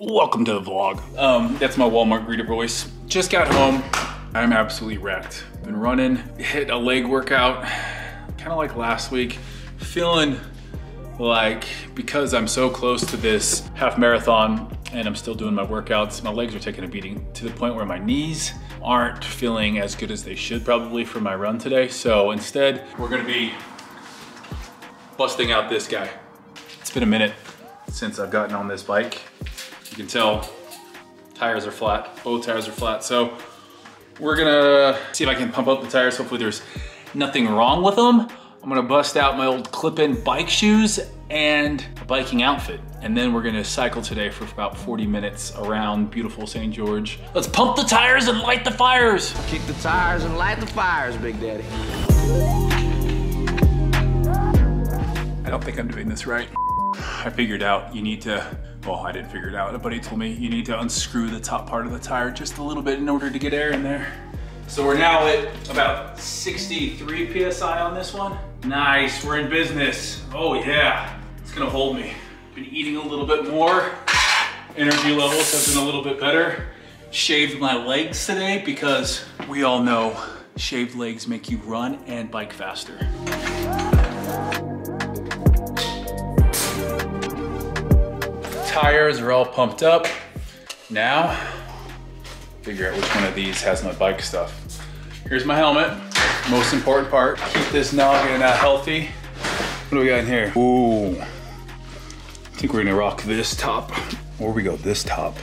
Welcome to the vlog. Um, that's my Walmart greeter voice. Just got home. I'm absolutely wrecked. Been running, hit a leg workout, kind of like last week. Feeling like because I'm so close to this half marathon and I'm still doing my workouts, my legs are taking a beating to the point where my knees aren't feeling as good as they should probably for my run today. So instead, we're gonna be busting out this guy. It's been a minute since I've gotten on this bike. You can tell tires are flat, both tires are flat. So we're gonna see if I can pump up the tires. Hopefully there's nothing wrong with them. I'm gonna bust out my old clip-in bike shoes and a biking outfit. And then we're gonna cycle today for about 40 minutes around beautiful St. George. Let's pump the tires and light the fires. Kick the tires and light the fires, Big Daddy. I don't think I'm doing this right. I figured out you need to, well, I didn't figure it out. A buddy told me you need to unscrew the top part of the tire just a little bit in order to get air in there. So we're now at about 63 PSI on this one. Nice, we're in business. Oh yeah, it's gonna hold me. Been eating a little bit more. Energy levels have been a little bit better. Shaved my legs today because we all know shaved legs make you run and bike faster. Tires are all pumped up. Now, figure out which one of these has my bike stuff. Here's my helmet, most important part. Keep this noggin uh, healthy. What do we got in here? Ooh, I think we're gonna rock this top, or we go this top.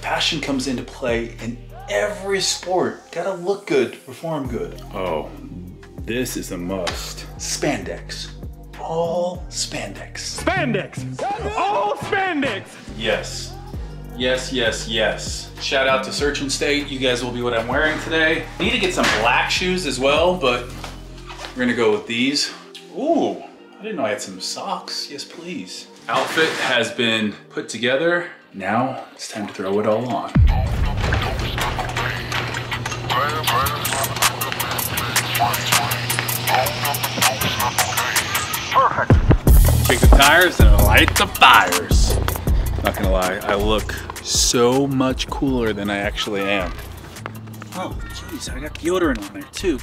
Passion comes into play in every sport. Gotta look good perform good. Oh, this is a must. Spandex. All spandex. Spandex! All spandex! Yes. Yes, yes, yes. Shout out to Search and State. You guys will be what I'm wearing today. I need to get some black shoes as well, but we're gonna go with these. Ooh, I didn't know I had some socks. Yes, please. Outfit has been put together. Now it's time to throw it all on. Take the tires and light the fires. Not gonna lie, I look so much cooler than I actually am. Oh, jeez, I got deodorant on there too.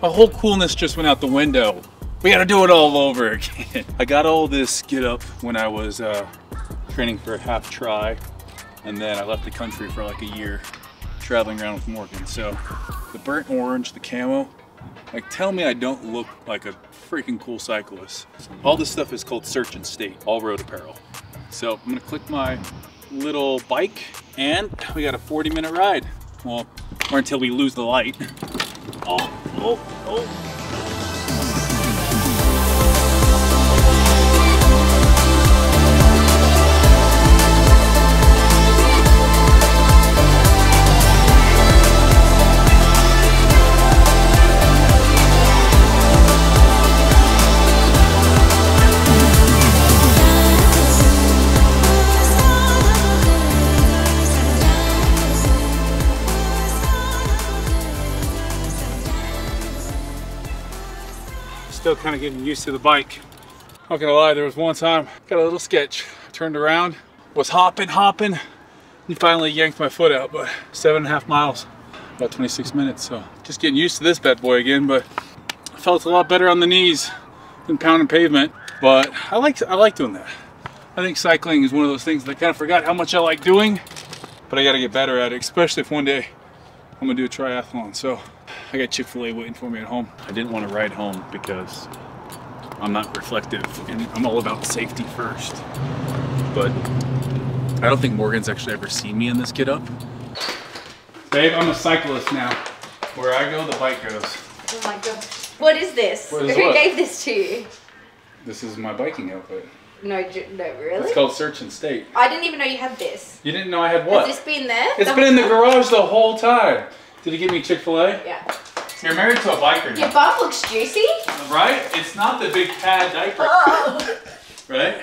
My whole coolness just went out the window. We gotta do it all over again. I got all this get up when I was uh, training for a half tri, and then I left the country for like a year traveling around with Morgan. So the burnt orange, the camo, like tell me I don't look like a freaking cool cyclist. All this stuff is called Search and State, all road apparel. So I'm gonna click my little bike and we got a 40 minute ride. Well, or until we lose the light. Oh, oh, oh. Still kind of getting used to the bike. Not gonna lie, there was one time, got a little sketch. Turned around, was hopping, hopping, and finally yanked my foot out, but seven and a half miles, about 26 minutes. So just getting used to this bad boy again, but I felt a lot better on the knees than pounding pavement. But I like, I like doing that. I think cycling is one of those things that I kind of forgot how much I like doing, but I gotta get better at it, especially if one day I'm gonna do a triathlon. So I got Chick-fil-A waiting for me at home. I didn't want to ride home because I'm not reflective and I'm all about safety first. But I don't think Morgan's actually ever seen me in this get up. Babe, I'm a cyclist now. Where I go, the bike goes. Oh my god. What is this? What is Who what? gave this to you? This is my biking outfit. No, no, really? It's called Search and State. I didn't even know you had this. You didn't know I had what? Has this been there? It's the been in the garage the whole time. Did he give me Chick-fil-A? Yeah. You're married to a biker now. Your butt looks juicy. right? It's not the big pad diaper, Oh. right?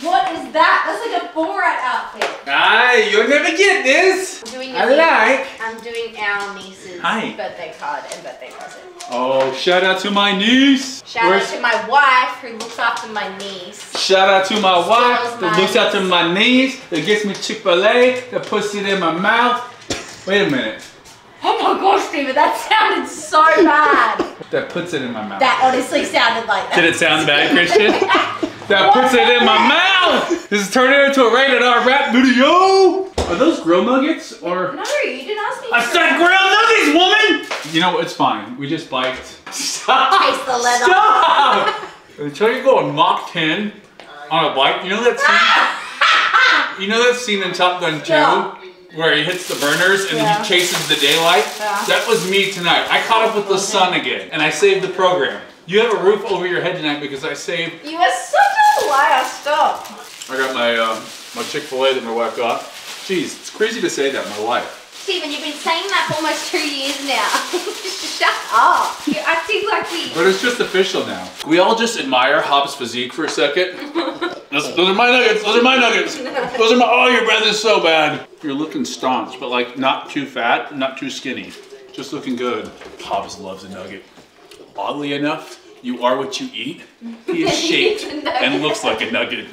What is that? That's like a Borat outfit. Aye, you'll never get this. I'm doing I like. I'm doing our niece's Hi. birthday card and birthday present. Oh, shout out to my niece. Shout Where's- out to my wife who looks after my niece. Shout out to my wife that looks after my niece, that gets me Chick-fil-A, that puts it in my mouth. Wait a minute. Oh my gosh, Steven, that sounded so bad. That puts it in my mouth. that honestly sounded like that. Did it sound bad, Christian? that puts it in my mouth! This is turning into a rated R rap video! Are those grill nuggets or? No, you didn't ask me. I for said grill nuggets, woman! You know what? It's fine. We just biked. Stop! Taste the leather. Stop! Until you go on Mach 10 on a bike, you know that scene? you know that scene in Top Gun 2? Yeah. Where he hits the burners and Yeah. he chases the daylight? Yeah. That was me tonight. I caught up with the sun again and I saved the program. You have a roof over your head tonight because I saved. You are such a liar. Stop. I got my uh, my Chick Fil A that my wife got. Jeez, it's crazy to say that. My wife. Steven, you've been saying that for almost two years now. Shut up. You're acting like we. But it's just official now. We all just admire Hobbs' physique for a second. Those, those are my nuggets. Those are my nuggets. Those are my. Oh, your breath is so bad. You're looking staunch, but like not too fat, not too skinny. Just looking good. Hobbs loves a nugget. Oddly enough, you are what you eat. He is shaped and looks like a nugget.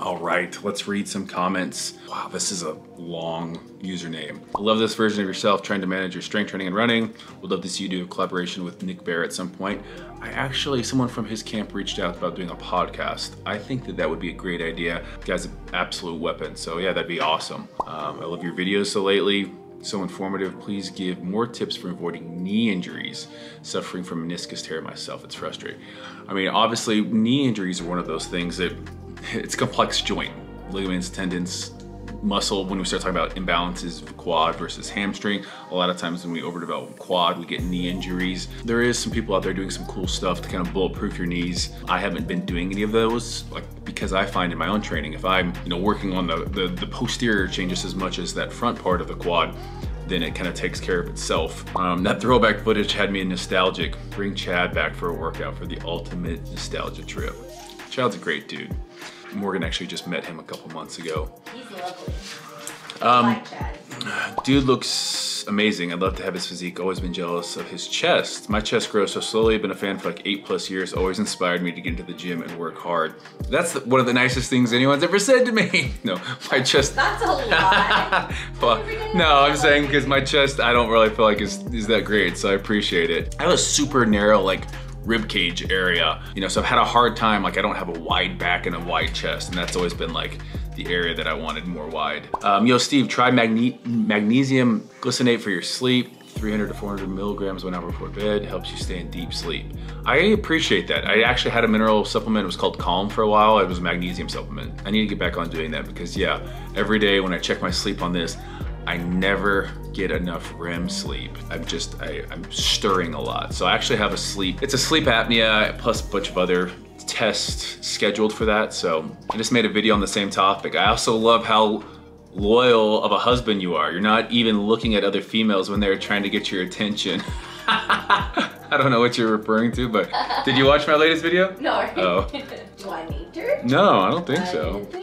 All right, let's read some comments. Wow, this is a long username. I love this version of yourself trying to manage your strength training and running. Would love to see you do a collaboration with Nick Bare at some point. I actually, someone from his camp reached out about doing a podcast. I think that that would be a great idea. The guy's an absolute weapon, so yeah, that'd be awesome. Um, I love your videos so lately. So informative. Please give more tips for avoiding knee injuries. Suffering from meniscus tear myself, it's frustrating. I mean, obviously, knee injuries are one of those things that it's complex joint. Ligaments, tendons, muscle. When we start talking about imbalances of quad versus hamstring, a lot of times when we overdevelop quad, we get knee injuries. There is some people out there doing some cool stuff to kind of bulletproof your knees. I haven't been doing any of those, like because I find in my own training, if I'm you know working on the the, the posterior changes as much as that front part of the quad, then it kind of takes care of itself. Um, that throwback footage had me nostalgic. Bring Chad back for a workout for the ultimate nostalgia trip. Chad's a great dude. Morgan actually just met him a couple months ago. He's lovely. Um, like Chad. Dude looks amazing. I'd love to have his physique. Always been jealous of his chest. My chest grows so slowly. I've been a fan for like eight plus years. Always inspired me to get into the gym and work hard. That's the, one of the nicest things anyone's ever said to me. No, my chest. That's a lie. Well, no, I'm saying because my chest, I don't really feel like is is that great, so I appreciate it. I have a super narrow like rib cage area, you know, so I've had a hard time. Like I don't have a wide back and a wide chest, and that's always been like the area that I wanted more wide. Um, yo, Steve, try magne magnesium glycinate for your sleep. 300 to 400 milligrams one hour before bed helps you stay in deep sleep. I appreciate that. I actually had a mineral supplement. It was called Calm for a while. It was a magnesium supplement. I need to get back on doing that because yeah, every day when I check my sleep on this, I never get enough REM sleep. I'm just, I, I'm stirring a lot. So I actually have a sleep, it's a sleep apnea plus a bunch of other tests scheduled for that. So I just made a video on the same topic. I also love how loyal of a husband you are. You're not even looking at other females when they're trying to get your attention. I don't know what you're referring to, but did you watch my latest video? No. Oh. Do I need? No, I don't think I so. didn't think so.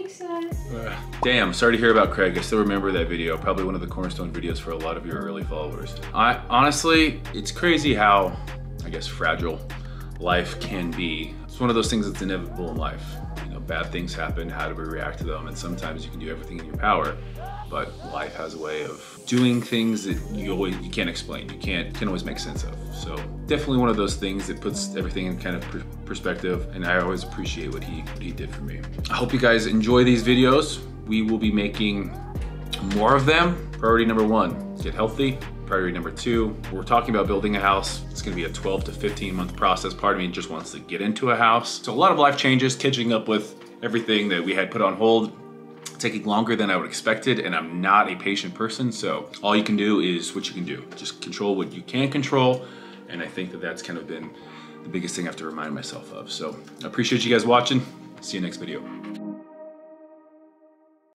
Damn, sorry to hear about Craig. I still remember that video. Probably one of the cornerstone videos for a lot of your early followers. I honestly, it's crazy how, I guess, fragile life can be. It's one of those things that's inevitable in life. You know, bad things happen. How do we react to them? And sometimes you can do everything in your power, but life has a way of doing things that you always you can't explain. You can't can always make sense of. So definitely one of those things that puts everything in kind of per- perspective. And I always appreciate what he what he did for me. I hope you guys enjoy these videos. We will be making more of them. Priority number one, get healthy. Priority number two, we're talking about building a house. It's gonna be a 12 to 15 month process. Part of me just wants to get into a house. So a lot of life changes, catching up with everything that we had put on hold, taking longer than I would expected, and I'm not a patient person. So all you can do is what you can do. Just control what you can control. And I think that that's kind of been the biggest thing I have to remind myself of. So I appreciate you guys watching. See you next video.